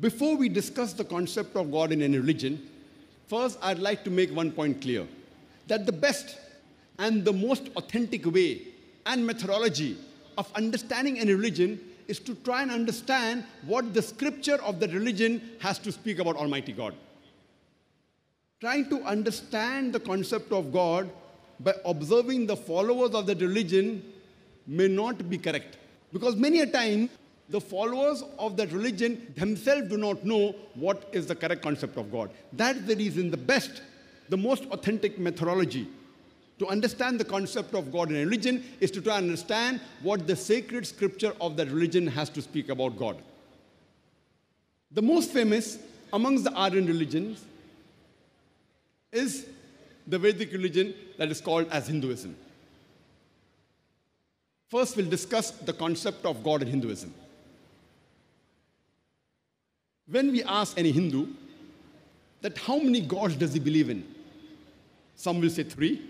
Before we discuss the concept of God in any religion, first I'd like to make one point clear that the best and the most authentic way and methodology of understanding any religion is to try and understand what the scripture of that religion has to speak about Almighty God. Trying to understand the concept of God by observing the followers of that religion may not be correct. Because many a time, the followers of that religion themselves do not know what is the correct concept of God. That's the reason the best, the most authentic methodology to understand the concept of God in a religion is to try and understand what the sacred scripture of that religion has to speak about God. The most famous amongst the Aryan religions is the Vedic religion that is called as Hinduism. First, we'll discuss the concept of God in Hinduism. When we ask any Hindu that how many gods does he believe in, some will say three,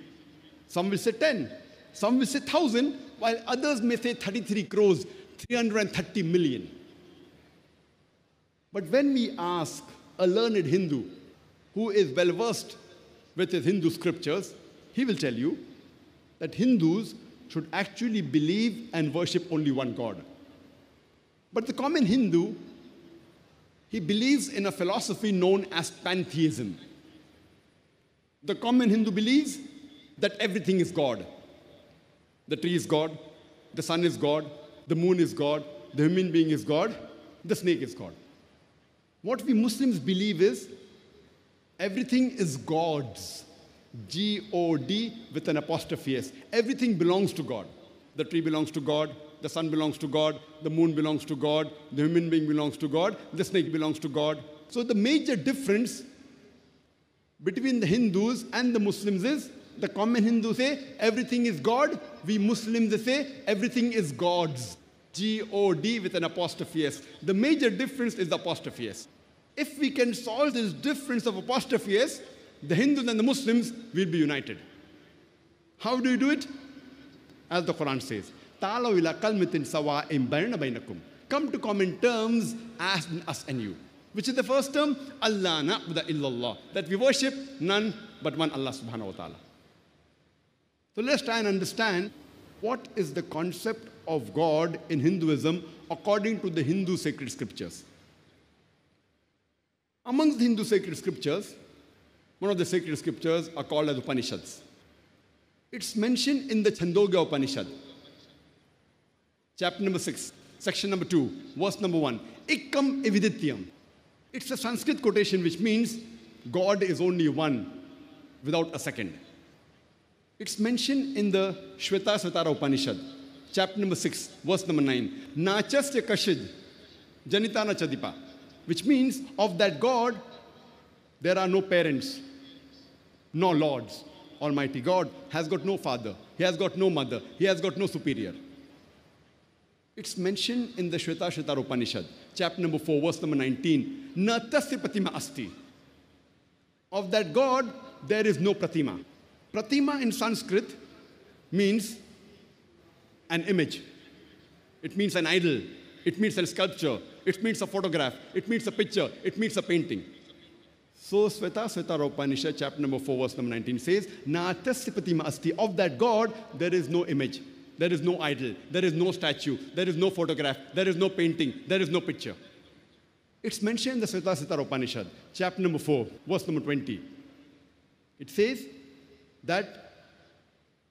some will say 10, some will say 1,000, while others may say 33 crores, 330 million. But when we ask a learned Hindu who is well versed with his Hindu scriptures, he will tell you that Hindus should actually believe and worship only one God. But the common Hindu, he believes in a philosophy known as pantheism. The common Hindu believes that everything is God. The tree is God, the sun is God, the moon is God, the human being is God, the snake is God. What we Muslims believe is everything is God's. G O D with an apostrophe S. Everything belongs to God. The tree belongs to God, the sun belongs to God, the moon belongs to God, the human being belongs to God, the snake belongs to God. So the major difference between the Hindus and the Muslims is the common Hindus say everything is God, we Muslims say everything is God's. G O D with an apostrophe S. The major difference is the apostrophe S. If we can solve this difference of apostrophe S, the Hindus and the Muslims will be united. How do you do it? As the Quran says, Come to common terms as us and you. Which is the first term? Allah na'budu illallah. That we worship none but one Allah subhanahu wa ta'ala. So let's try and understand what is the concept of God in Hinduism according to the Hindu sacred scriptures. Amongst the Hindu sacred scriptures, one of the sacred scriptures are called as Upanishads. It's mentioned in the Chandogya Upanishad, chapter number 6, section number 2, verse number 1. Ekam evadvitiyam. It's a Sanskrit quotation which means God is only one without a second. It's mentioned in the Shweta Upanishad, chapter number 6, verse number 9. Nachasya kashid janitana chadipa, which means of that God, there are no parents, no lords. Almighty God has got no father, He has got no mother, He has got no superior. It's mentioned in the Shweta Shwetara Upanishad, chapter number 4, verse number 19. Natasya pratima asti. Of that God, there is no pratima. Pratima in Sanskrit means an image. It means an idol. It means a sculpture. It means a photograph. It means a picture. It means a painting. So Sveta Svetara Upanishad, chapter number 4, verse number 19 says, Natasya asti. Of that God, there is no image. There is no idol. There is no statue. There is no photograph. There is no painting. There is no picture. It's mentioned in the Sveta Svetara Upanishad, chapter number 4, verse number 20. It says that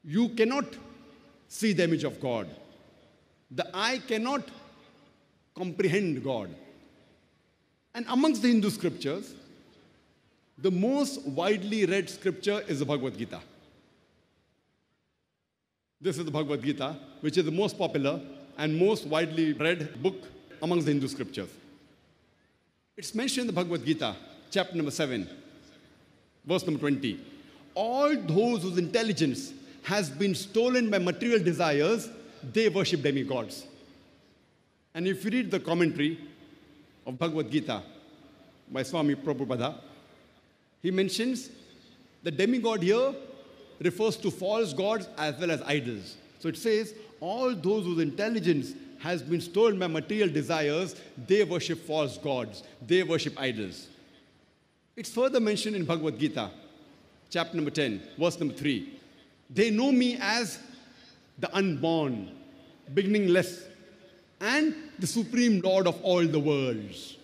you cannot see the image of God. The eye cannot comprehend God. And amongst the Hindu scriptures, the most widely read scripture is the Bhagavad Gita. This is the Bhagavad Gita, which is the most popular and most widely read book amongst the Hindu scriptures. It's mentioned in the Bhagavad Gita, chapter number 7, verse number 20. All those whose intelligence has been stolen by material desires, they worship demigods. And if you read the commentary of Bhagavad Gita by Swami Prabhupada, he mentions the demigod here refers to false gods as well as idols. So it says, all those whose intelligence has been stolen by material desires, they worship false gods, they worship idols. It's further mentioned in Bhagavad Gita, chapter number 10, verse number 3. They know me as the unborn, beginningless, and the supreme Lord of all the worlds.